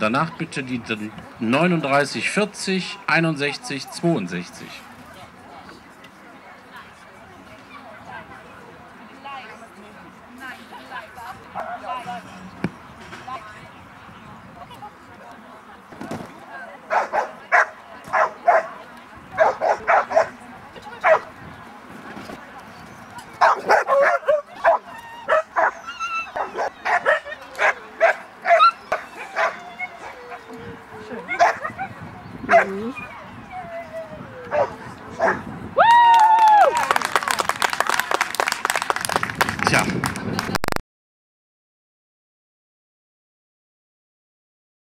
Danach bitte die 39, 40, 61, 62. Mhm. Tja.